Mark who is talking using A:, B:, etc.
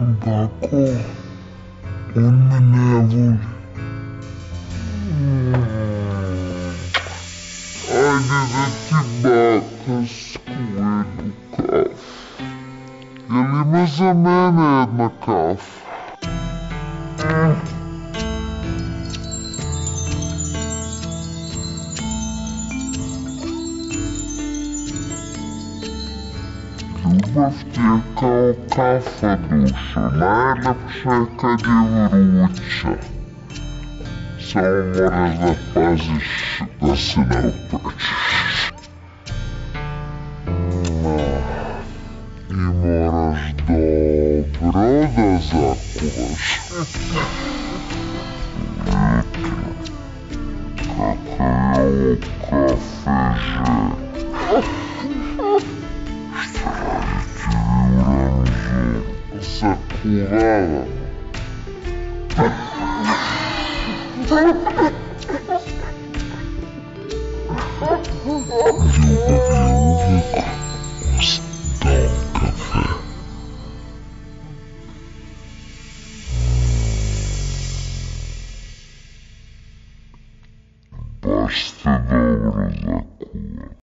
A: Bako, un minevole. Hajde da ti baka skuje u kaf. Jel ima za mene jedna kafa? Ljubav ti je kao kafa dušo, najlepša je kad je vruća. Samo moraš da paziš da se ne opečeš. I moraš dobro da zakuvaš. Kakav je ovo kafe se trouvava. Viúva viúva nos dá um café. Basta